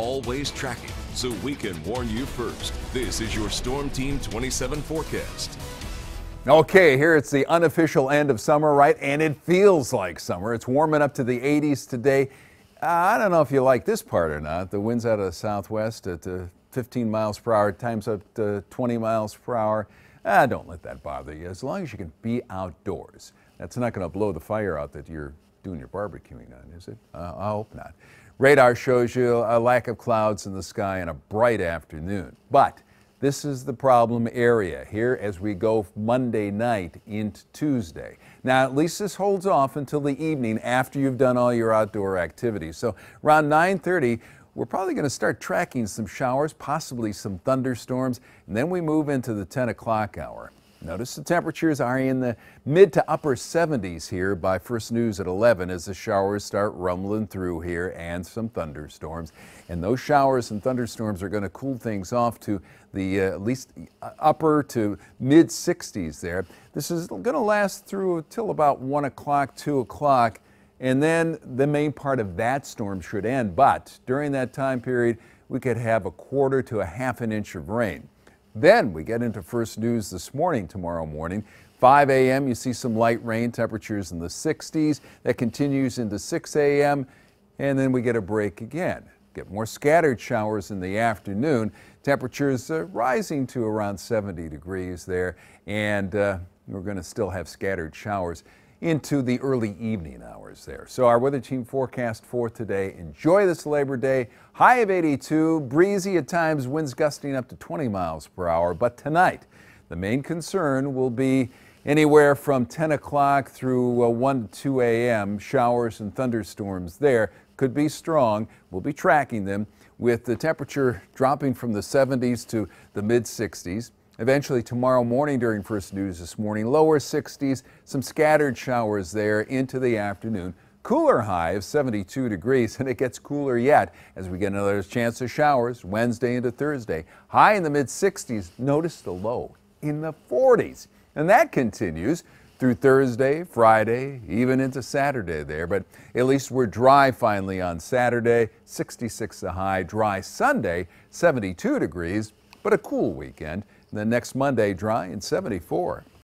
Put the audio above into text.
always tracking so we can warn you first. This is your Storm Team 27 forecast. Okay, here it's the unofficial end of summer, right? And it feels like summer. It's warming up to the 80s today. I don't know if you like this part or not. The wind's out of the southwest at uh, 15 miles per hour, times up to 20 miles per hour. Ah, don't let that bother you. As long as you can be outdoors. That's not going to blow the fire out that you're doing your barbecuing on, is it? Uh, I hope not. Radar shows you a lack of clouds in the sky and a bright afternoon. But this is the problem area here as we go Monday night into Tuesday. Now, at least this holds off until the evening after you've done all your outdoor activities. So around 9:30, we're probably going to start tracking some showers, possibly some thunderstorms, and then we move into the 10 o'clock hour. Notice the temperatures are in the mid to upper 70s here by first news at 11 as the showers start rumbling through here and some thunderstorms. And those showers and thunderstorms are going to cool things off to the uh, at least uh, upper to mid 60s there. This is going to last through until about 1 o'clock, 2 o'clock, and then the main part of that storm should end. But during that time period, we could have a quarter to a half an inch of rain. Then we get into first news this morning, tomorrow morning. 5 a.m., you see some light rain, temperatures in the 60s. That continues into 6 a.m., and then we get a break again. Get more scattered showers in the afternoon. Temperatures uh, rising to around 70 degrees there, and uh, we're going to still have scattered showers into the early evening hours there. So our weather team forecast for today. Enjoy this Labor Day. High of 82, breezy at times, winds gusting up to 20 miles per hour. But tonight, the main concern will be anywhere from 10 o'clock through uh, 1 to 2 a.m. Showers and thunderstorms there could be strong. We'll be tracking them with the temperature dropping from the 70s to the mid 60s. Eventually tomorrow morning during First News this morning, lower 60s, some scattered showers there into the afternoon. Cooler high of 72 degrees, and it gets cooler yet as we get another chance of showers Wednesday into Thursday. High in the mid 60s. Notice the low in the 40s. And that continues through Thursday, Friday, even into Saturday there. But at least we're dry finally on Saturday, 66 the high, dry Sunday, 72 degrees, but a cool weekend. And then next Monday, dry and 74.